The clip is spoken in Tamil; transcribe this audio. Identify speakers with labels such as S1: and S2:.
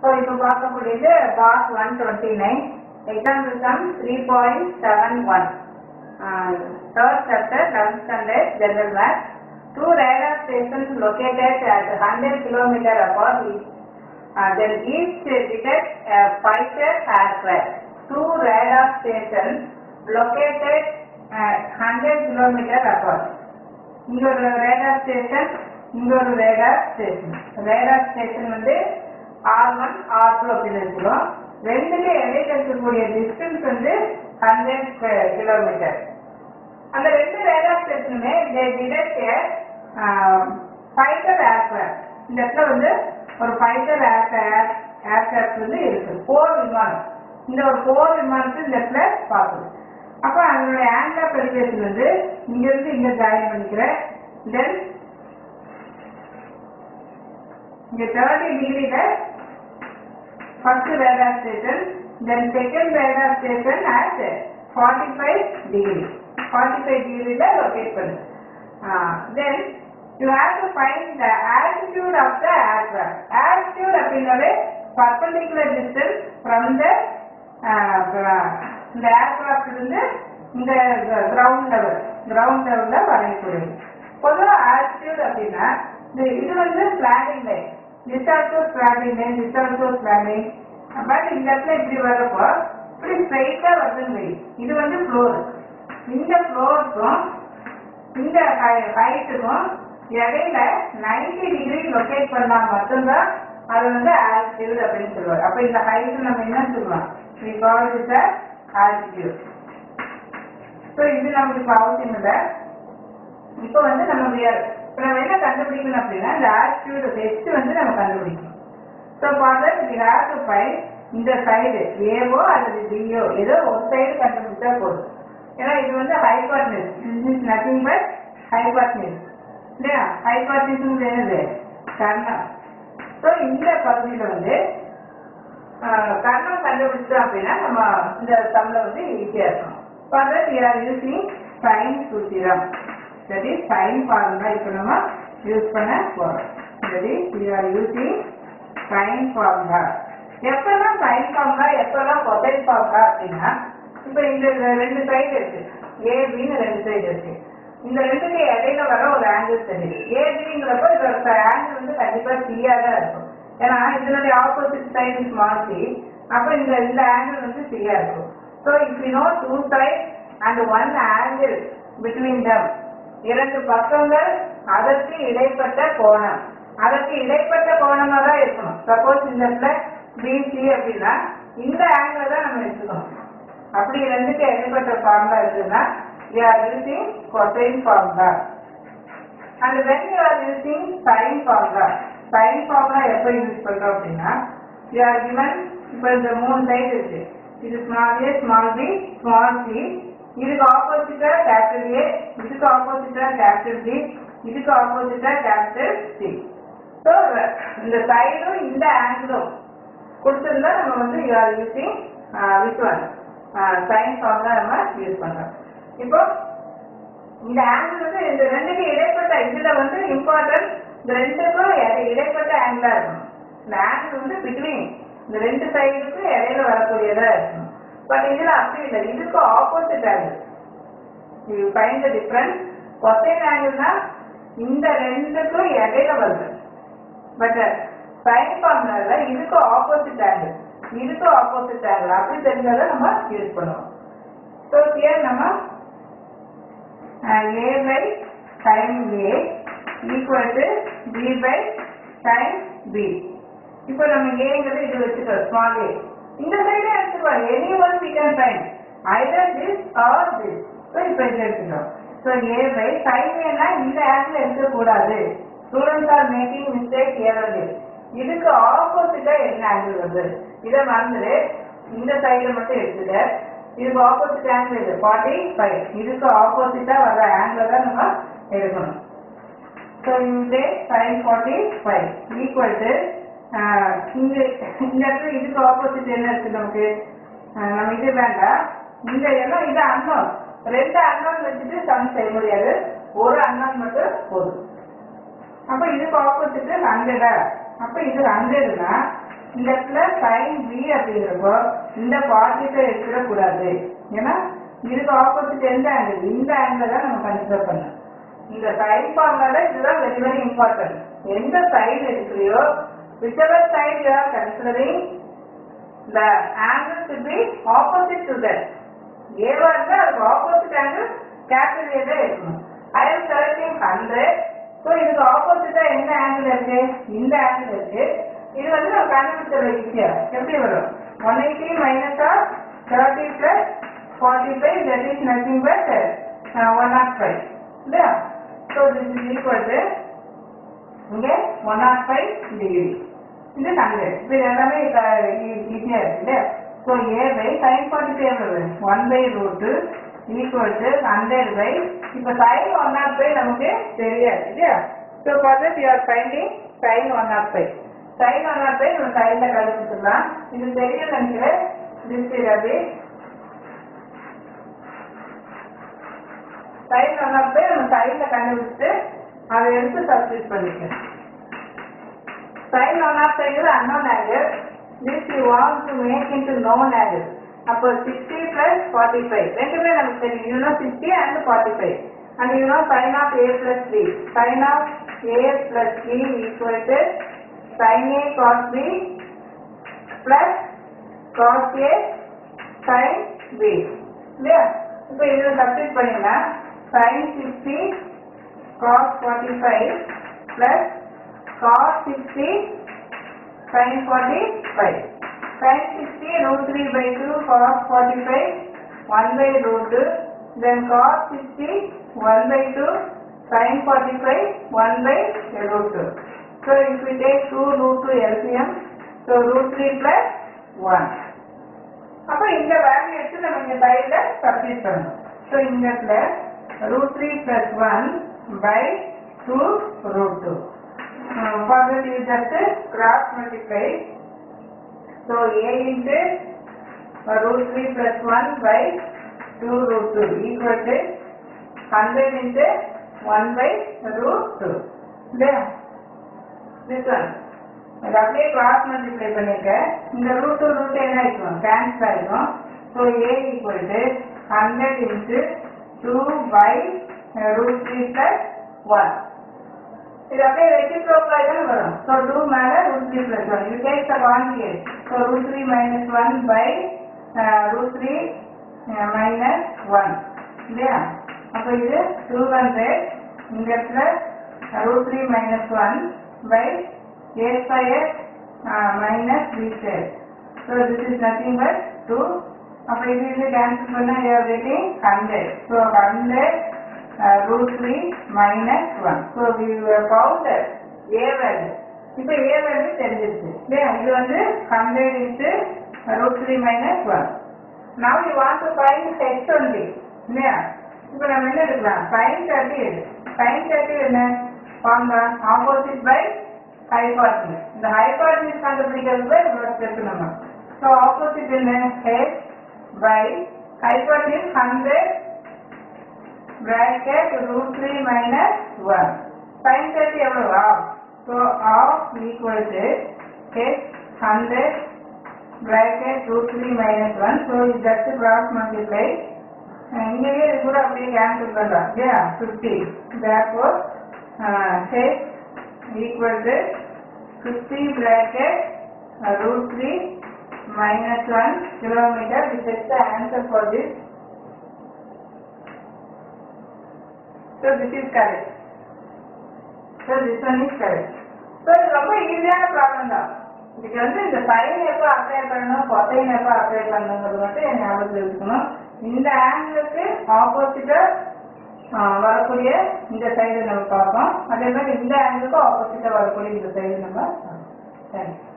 S1: ஸோ இப்போ பார்க்கக்கூடியது pass one twenty nine example sum three point seven one third chapter eleventh standard general math two radar stations located at hundred kilometre apart uh, then each detect a fighter aircraft. Two radar stations located at 100 kilometer apart. இங்க ஒரு ரேடார் ஸ்டேஷன் இங்க ஒரு ரேடார் ஸ்டேஷன் ரேடார் ஸ்டேஷன் வந்து ஆர் ஒன் ஆர் டூ அப்படின்னு இருக்கிறோம். ரெண்டுமே இடையில இருக்கக்கூடிய டிஸ்டன்ஸ் வந்து ஹண்ட்ரட் கிலோமீட்டர் அந்த ரெண்டு ரேடார் ஸ்டேஷனுமே டிடெக்ட் ஃபைட்டர் ஏர்கிராஃப்ட் இந்த இடத்துல வந்து ஒரு ஃபைட்டர் ஏர்கிராஃப்ட் வந்து இருக்கு. போர் விமானம். இந்த ஒரு போர் விமானத்தை இந்த இடத்துல பார்க்குது அப்போ அதனுடைய ஆங்கிள் ஆஃப் வந்து இங்கிருந்து இங்க ஜாயின் பண்ணிக்கிறேன். தென் இங்க thirty டிகிரியில first radar station then second radar station at forty five degree forty five டிகிரியில locate பண்ணுது then you have to find the altitude of the aircraft altitude அப்படின்னாலே பர்பண்டிகுலர் டிஸ்டன்ஸ் ஃப்ரம் த இந்த ஏர்க்ராஃப்ட் இருந்து இந்த கிரவுண்ட் லெவல் கிரவுண்ட் லெவலில் வரையக்கூடியது பொதுவாக ஆட்டிடியூட் அப்படின்னா இது இது வந்து slanting line this also slanting line this but இந்த இடத்துல இப்படி வர்றப்போ இப்படி ஸ்ட்ரைட்டா வருதுன்னு வை. இது வந்து ஃப்ளோர் இந்த ஃப்ளோருக்கும் இந்த ஹைட்டுக்கும் இடையில 90 டிகிரி லொக்கேட் பண்ணா மட்டும்தான் அது வந்து ஆல்டிடியூட் அப்படின்னு சொல்லுவார் அப்ப இந்த ஹைட் நம்ம என்ன சொல்லலாம் we call it as so இது நமக்கு இப்போ அவசியம் இல்லை இப்போ வந்து நம்ம வியர் இப்போ நம்ம என்ன கண்டுபிடிக்கணும் அப்படின்னா இந்த ஆல்டிடியூட் ஹெச் வந்து நம்ம கண்டுபிடிக்கணும். ஸோ பார்த்தா கிராஃப் ஃபைல் இந்த சைடு ஏவோ அல்லது பிஓ ஏதோ ஒரு சைடு கண்டுபிடிச்சா போதும். ஏன்னா இது வந்து hypotenuse this is nothing but hypotenuse இல்லையா? ஹைபாட்னிஸ் என்னது கர்ணம். ஸோ இந்த பகுதியில் வந்து கர்ணம் கண்டுபிடிச்சோம் அப்படின்னா நம்ம இந்த தமிழை வந்து ஈஸியாக இருக்கும் பார்த்தா யூசிங் சைன் சூத்திரம் தட் இஸ் சைன் ஃபார்முலா இப்போ நம்ம யூஸ் பண்ண போகிறோம் that is we are using sine formula எப்பெல்லாம் சைன் ஃபார்முலா எப்பெல்லாம் கொசைன் ஃபார்முலா அப்படின்னா இப்போ இந்த ரெண்டு சைடு இருக்கு. ஏபின்னு ரெண்டு சைடு இருக்கு. இந்த ரெண்டுக்கு இடையில வர ஒரு ஆங்கிள் தெரியுது. ஏபிங்கிறப்ப இதோட ஆங்கிள் வந்து கண்டிப்பா சியா தான் இருக்கும். ஏன்னா இதனுடைய ஆப்போசிட் சைடு ஸ்மால் சி அப்ப இந்த இந்த ஆங்கிள் வந்து சியா இருக்கும். So if you know two side and one angle between them இரண்டு பக்கங்கள் அதற்கு இடைப்பட்ட கோணம். அதற்கு இடைப்பட்ட கோணமா தான் இருக்கணும். சப்போஸ் இந்த இடத்துல பிசி அப்படின்னா இந்த ஆங்கிள் தான் நம்ம எடுத்துக்கணும். அப்படி ரெண்டுக்கு இடைப்பட்ட ஃபார்முலா இருக்குன்னா we are using cosine formula. And when you are using sine formula sine formula எப்போ யூஸ் பண்றோம் அப்படின்னா யூ ஆர் கிவன் இப்போ இந்த மூணு சைடு இருக்கு. இது small A small B small C இதுக்கு ஆப்போசிட்டா கேபிட்டல் ஏ இதுக்கு ஆப்போசிட்டா கேபிட்டல் பி இதுக்கு ஆப்போசிட்டா கேபிட்டல் சி ஸோ இந்த சைடும் இந்த ஆங்கிளும் கொடுத்துருந்தா நம்ம வந்து you are using which one sine தான் நம்ம யூஸ் பண்ணுறோம் இப்போ இந்த ஆங்கிள் வந்து இந்த ரெண்டுக்கு இடைப்பட்ட இதுல வந்து இம்பார்ட்டன்ட் இந்த ரெண்டுக்கும் இடைப்பட்ட ஆங்கிளா இருக்கும் இந்த ஆங்கிள் வந்து பிட்வீன் இந்த ரெண்டு சைடுக்கும் இடையில வரக்கூடியதா இருக்கும் பட் இதுல அப்படி இல்லை. இதுக்கு opposite angle you find the difference cosine ஆங்கிள்னா இந்த ரெண்டுக்கும் இடையில வருது. பட் சைன் ஃபார்முலால இதுக்கு ஆப்போசிட் ஆங்கிள் இதுக்கு ஆப்போசிட் ஆங்கிள் அப்படி தெரிஞ்சதை நம்ம யூஸ் பண்ணுவோம். ஸோ ஹியர் நம்ம a by sin a equal to b by sin b. இப்போ நம்ம ஏங்கிறது இது வச்சுக்கிறோம் ஸ்மால் ஏ இந்த சைடே எடுத்துக்கலாம் any one we can find either this or this so இப்போ இது எடுத்துக்கிறோம் ஸோ ஏ பை சைன் ஏன்னா இந்த ஆங்கிள் எடுக்கக்கூடாது. ஸ்டூடெண்ட்ஸ் ஆர் மேக்கிங் மிஸ்டேக் ஏறது இதுக்கு ஆப்போசிட்டா என்ன ஆங்கிள் வருது? இதை மறந்துடு இந்த சைடு மட்டும் எடுத்துக்க. இதுக்கு ஆப்போசிட் ஆங்கிள் இது ஃபார்ட்டி ஃபைவ் இதுக்கு ஆப்போசிட்டா வர்ற ஆங்கிள் தான் நம்ம எடுக்கணும். ஸோ இந்த sine forty five equal to இந்த இந்த இடத்துல இதுக்கு ஆப்போசிட் என்ன இருக்கு நமக்கு? நம்ம இது வேண்டாம் இந்த இடம் இது அன்னோன் ரெண்டு அன்னோன் வச்சுட்டு சம் செய்ய முடியாது. ஒரு அன்னோன் மட்டும் போதும். அப்ப இதுக்கு ஆப்போசிட் ஹண்ட்ரடா அப்ப இது ஹண்ட்ரட்னா இந்த இடத்துல சைன் பி அப்படிங்கிறப்போ இந்த ஃபார்ட்டி ஃபைவ் எடுத்துடக்கூடாது ஏன்னா இதுக்கு ஆப்போசிட் எந்த ஆங்கிள் இந்த ஆங்கிள் தான் நம்ம கன்சிடர் பண்ணணும். இந்த சைன் ஃபார்முலால இதுதான் வெரி வெரி இம்பார்ட்டன்ட் எந்த சைடு இருக்கிறியோ whichever side you are considering the angle should be opposite to that. ஏவா இருந்தா அதுக்கு ஆப்போசிட் ஆங்கிள் கேபிட்டல் ஏ தான் இருக்கணும் I am selecting hundred so இதுக்கு ஆப்போசிட்டா என்ன ஆங்கிள் இருக்கு? இந்த ஆங்கிள் இருக்கு. இது வந்து நம்ம கண்டுபிடிச்சது ஈஸியா எப்படி வரும்? One eighty minus of thirty plus forty five that is nothing but one nought five இல்லையா? So this is equal to இங்கே ஒன் நாட் ஃபைவ் டிகிரி இது ஹண்ட்ரட் இப்போ எல்லாமே ஈஸியாக இருக்குல்ல இல்லையா? So A by sine forty five one by root equal to hundred by இப்போ சைன் ஒன் நாட் ஃபைவ் நமக்கு தெரியாது இல்லையா? So for that you are finding sine one nought five sine one nought five நம்ம சைனில் கழிச்சுக்கலாம். இது தெரியும் நினைக்கிறேன். திஸ் ரவி சைன் ஒன் நாட் ஃபைவ் நம்ம சைனில் கண்டுபிடிச்சு அதை எடுத்து சப்ஸ்டியூட் பண்ணிக்கலாம் sin one of is unknown angle. This you want to make into known angle. அப்போ 60 plus 45. ரெண்டுமே நமக்கு தெரியும். You know 60 and 45. And you know sin of A plus B. Sin of A plus B equal to sin A cos B plus cos A sin B. இல்லையா? இப்போ இதில் சப்ஸ்டிட் பண்ணிங்கன்னா sin 60 cos 45 plus cos 60 sin 45 sin 60 root 3 by 2 cos 45 1 by root 2 then cos 60 1 by 2 sin 45 1 by root 2 so if we take 2 root 2 LCM so root 3 plus 1 அப்ப இந்த வேல்யூ எடுத்து நம்ம இந்த சைடுல சப்ஸ்டிட் பண்ணணும் ஸோ இந்த இடத்துல root three plus one by two root for further you just cross multiply. So a into root 3 plus 1 by 2 root 2 equal to 100 into 1 by root 2. Then This one. அது அப்படியே கிராஸ் மல்டிப்ளை பண்ணிருக்க இந்த ரூட் ரூட் என்ன இருக்கும் கேன்சல் ஆகிடும் so A equal to hundred into two by root three plus one இது அப்படியே ரெசிப்ரோக்கலா தான் வரும் ஸோ டூ மேல ரூட் த்ரீ பிளஸ் ஒன் இது take the conjugate so root three minus one by root three minus one இல்லையா அப்போ இது டூ ஹண்ட்ரட் இந்த இடத்துல root three minus one by A square minus B square so this is nothing but two அப்போ இது இது கேன்சல் பண்ணால் you are getting hundred so hundred Uh, root 3 minus 1. So we have found that A value. இப்போ A value தெரிஞ்சிருச்சு. இல்லையா? இது வந்து 100 into root 3 minus 1. Now you want to find H only. இல்லையா? இப்போ நம்ம என்ன எடுக்கலாம்? Sin 30 எடு. Sin 30 என்ன? ஃபார்முலா ஆப்போசிட் பை ஹைபார்டினிஸ் இந்த ஹைபார்டினிஸ் கண்டுபிடிக்கிறது தான் இவ்வளோ ஸ்டெப் நம்ம. ஸோ ஆப்போசிட் என்ன? H by hypotenuse 100 bracket root 3 minus 1. Sin 30 எவ்வளவு half. So half equal to h 100 bracket root 3 minus 1. So இது just cross multiply. இங்கேயே இது கூட அப்படியே கேன்சல் பண்ணலாம் இல்லையா fifty therefore uh, h equal to 50 bracket uh, root 3 minus 1 kilometer. This is the answer for this So this is correct. So this one is இது ரொம்ப ஈஸியான ப்ராப்ளம் தான். இதுக்கு வந்து இந்த சைன் எப்போ அப்ளை பண்ணணும் கொசைன் எப்போ அப்ளை பண்ணணுங்கிறது மட்டும் என் ஞாபகத்தில் இருக்கணும். இந்த ஆங்கிளுக்கு ஆப்போசிட்டாக வரக்கூடிய இந்த சைடு நம்ம பார்ப்போம். அதே மாதிரி இந்த ஆங்கிளுக்கு ஆப்போசிட்டாக வரக்கூடிய இந்த சைடு நம்ம தேங்க்யூ